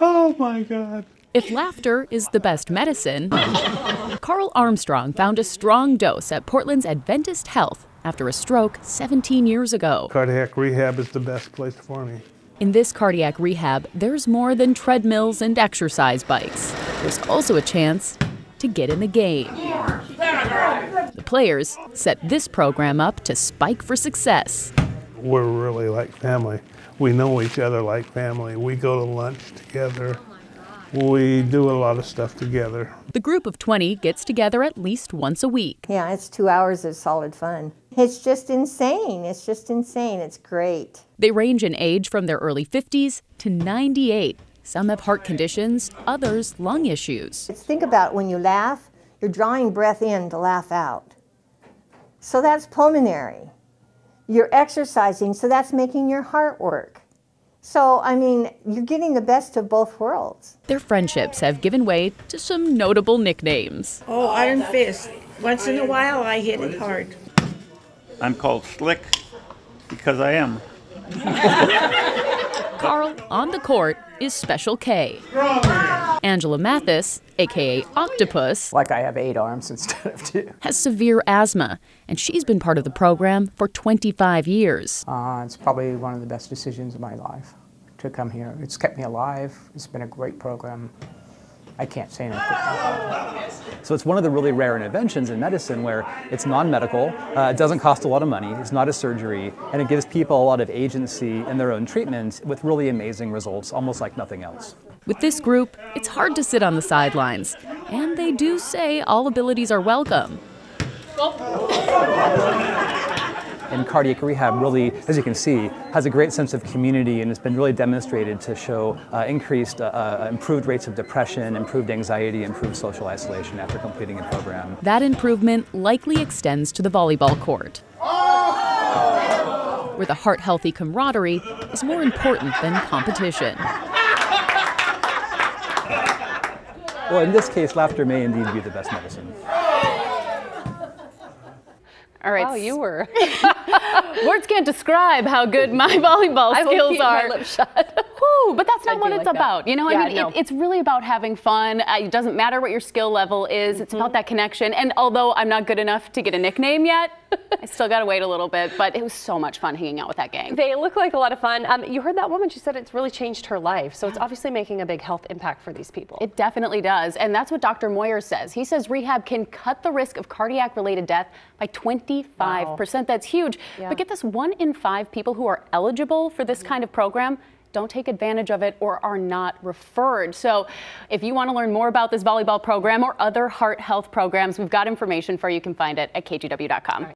Oh my God. If laughter is the best medicine, Carl Armstrong found a strong dose at Portland's Adventist Health after a stroke 17 years ago. Cardiac rehab is the best place for me. In this cardiac rehab, there's more than treadmills and exercise bikes. There's also a chance to get in the game. The players set this program up to spike for success. We're really like family. We know each other like family. We go to lunch together. Oh we do a lot of stuff together. The group of 20 gets together at least once a week. Yeah, it's two hours of solid fun. It's just insane. It's just insane. It's great. They range in age from their early 50s to 98. Some have heart conditions, others lung issues. Think about when you laugh, you're drawing breath in to laugh out. So that's pulmonary. You're exercising, so that's making your heart work. So, I mean, you're getting the best of both worlds. Their friendships have given way to some notable nicknames. Oh, Iron Fist. Once in a while, I hit it hard. I'm called Slick because I am. Carl, on the court, is Special K. Angela Mathis, aka Octopus, Like I have eight arms instead of two. has severe asthma, and she's been part of the program for 25 years. Uh, it's probably one of the best decisions of my life to come here. It's kept me alive. It's been a great program. I can't say enough. So it's one of the really rare interventions in medicine where it's non-medical, uh, it doesn't cost a lot of money, it's not a surgery, and it gives people a lot of agency in their own treatment with really amazing results, almost like nothing else. With this group, it's hard to sit on the sidelines, and they do say all abilities are welcome. And cardiac rehab really, as you can see, has a great sense of community and it's been really demonstrated to show uh, increased, uh, uh, improved rates of depression, improved anxiety, improved social isolation after completing a program. That improvement likely extends to the volleyball court, where the heart healthy camaraderie is more important than competition. Well, in this case, laughter may indeed be the best medicine. All right. Wow, you were. Words can't describe how good my volleyball I will skills keep are. my lips shut. Whew, but that's not I what it's like that. about. You know, Yeah, I mean, no. it, it's really about having fun. Uh, it doesn't matter what your skill level is. It's Mm-hmm. about that connection. And although I'm not good enough to get a nickname yet, I still got to wait a little bit. But it was so much fun hanging out with that gang. They look like a lot of fun. Um, you heard that woman. She said it's really changed her life. So it's obviously making a big health impact for these people. It definitely does. And that's what Dr. Moyer says. He says rehab can cut the risk of cardiac related death by 25%. That's huge. Yeah. But get this one in five people who are eligible for this mm-hmm. kind of program don't take advantage of it or are not referred. So if you want to learn more about this volleyball program or other heart health programs, we've got information for you. You can find it at kgw.com.